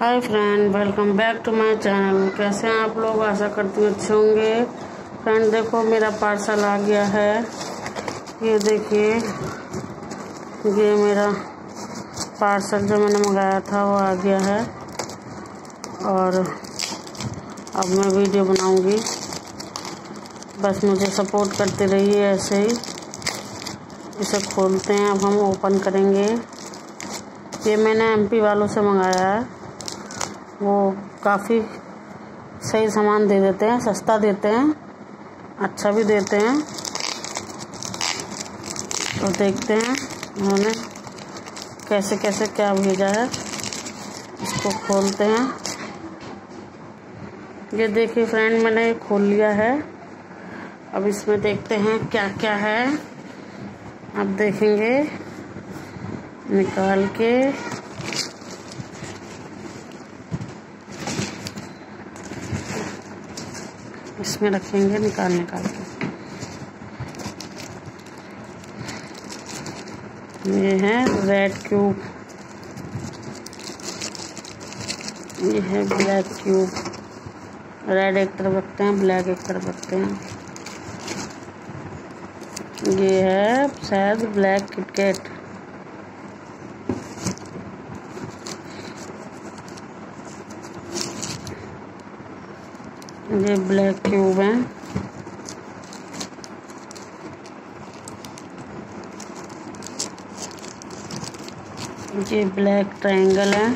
Hi friend welcome back to my channel कैसे हैं आप लोग? आशा करती हूँ अच्छे होंगे। फ्रेंड देखो, मेरा पार्सल आ गया है। ये देखिए, ये मेरा पार्सल जो मैंने मंगाया था, वो आ गया है। और अब मैं वीडियो बनाऊँगी। बस मुझे सपोर्ट करते रहिए ऐसे ही। इसे खोलते हैं। अब हम ओपन करेंगे। ये मैंने एमपी वालों से मंगाया है। वो काफ़ी सही सामान दे देते हैं, सस्ता देते हैं अच्छा भी देते हैं। तो देखते हैं उन्होंने कैसे कैसे क्या भेजा है। इसको खोलते हैं। ये देखिए फ्रेंड, मैंने खोल लिया है। अब इसमें देखते हैं क्या क्या है। अब देखेंगे, निकाल के इसमें रखेंगे निकाल निकाल के। ये है रेड क्यूब ये है ब्लैक क्यूब रेड एक तरफ़ रखते हैं ब्लैक एक तरफ़ रखते हैं। ये है शायद ब्लैक किटकेट ये ब्लैक क्यूब है। ये ब्लैक ट्रायंगल है।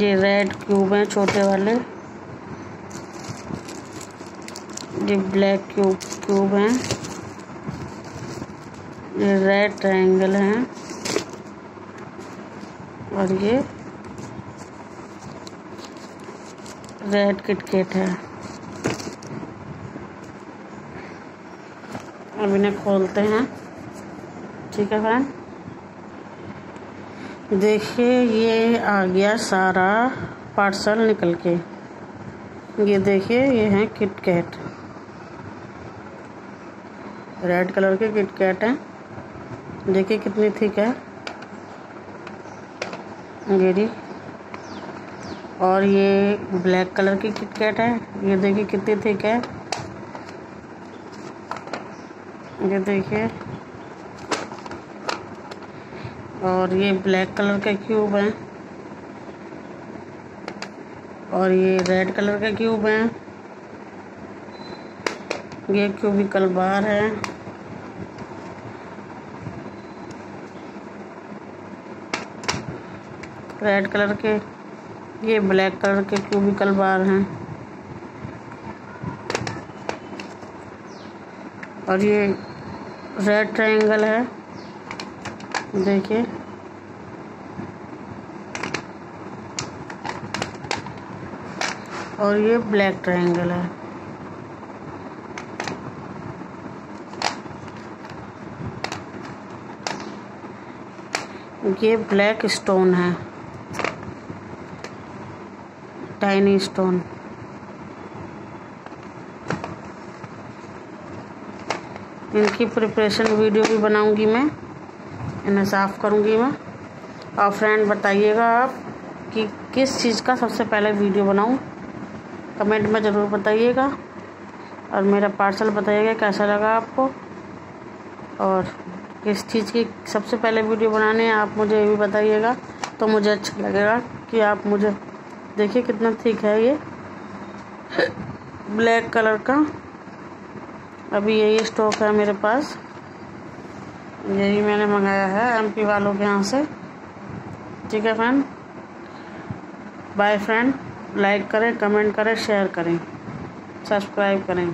ये रेड क्यूब है छोटे वाले। ये ब्लैक क्यूब क्यूब है। ये रेड ट्रायंगल है। और ये रेड किटकेट है। अब इन्हें खोलते हैं। ठीक है फ्रेंड देखिए, ये आ गया सारा पार्सल निकल के। ये देखिए, ये है किटकैट रेड कलर के किटकैट हैं। देखिए कितनी थिक है। गेरी और ये ब्लैक कलर की किटकैट है। ये देखिए कितनी थिक है। ये देखिए। और ये ब्लैक कलर का क्यूब है। और ये रेड कलर का क्यूब है। ये क्यूबिकल बार है। रेड कलर के ये ब्लैक कलर के क्यूबिकल बार हैं। और ये रेड ट्रायंगल है। देखिए। और ये ब्लैक ट्रायंगल है। ये ब्लैक स्टोन है। टाइनी स्टोन इनकी प्रिपरेशन वीडियो भी बनाऊँगी मैं। इन्हें साफ़ करूँगी मैं। और फ्रेंड बताइएगा आप कि किस चीज़ का सबसे पहले वीडियो बनाऊँ। कमेंट में ज़रूर बताइएगा। और मेरा पार्सल बताइएगा कैसा लगा आपको। और किस चीज़ की सबसे पहले वीडियो बनाने आप मुझे ये भी बताइएगा। तो मुझे अच्छा लगेगा कि आप मुझे देखिए कितना ठीक है ये। ब्लैक कलर का। अभी यही स्टॉक है मेरे पास। यही मैंने मंगाया है एमपी वालों के यहाँ से। ठीक है फ्रेंड बाय फ्रेंड लाइक करें कमेंट करें शेयर करें। सब्सक्राइब करें।